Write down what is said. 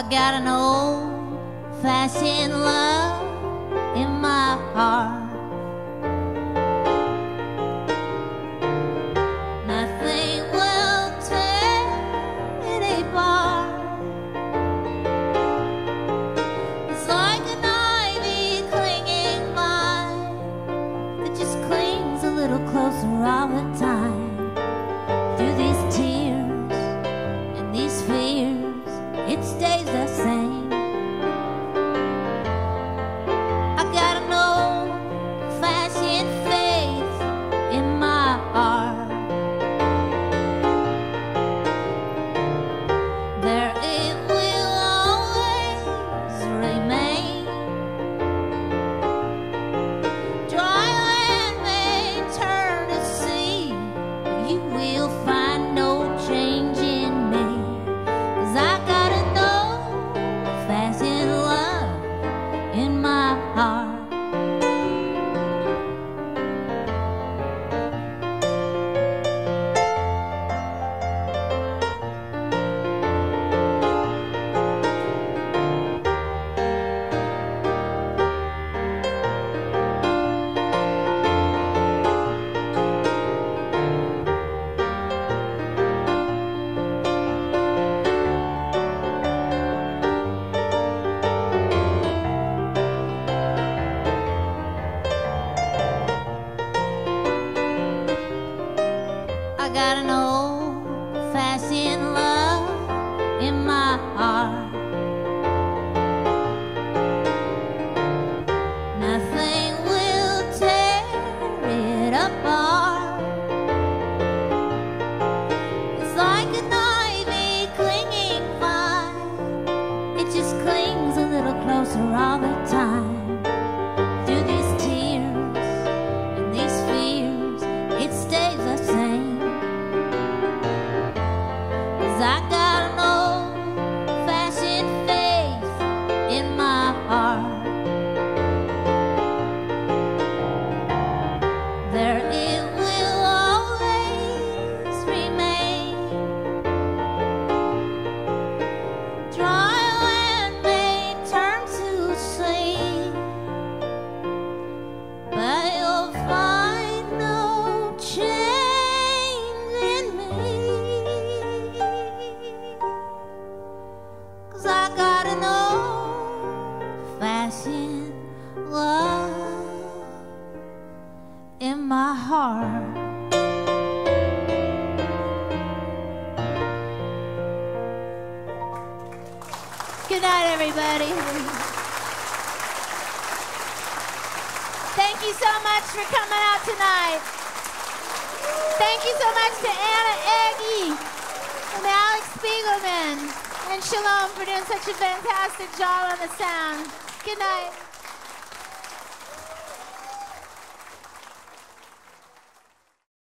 I got an old fashioned love got an old fashioned love in my heart. Nothing will tear it apart. It's like an ivy clinging vine. It just clings a little closer all the time. In my heart. Good night, everybody. Thank you so much for coming out tonight. Thank you so much to Anna Egge and Alex Spiegelman and Shalom for doing such a fantastic job on the sound. Good night.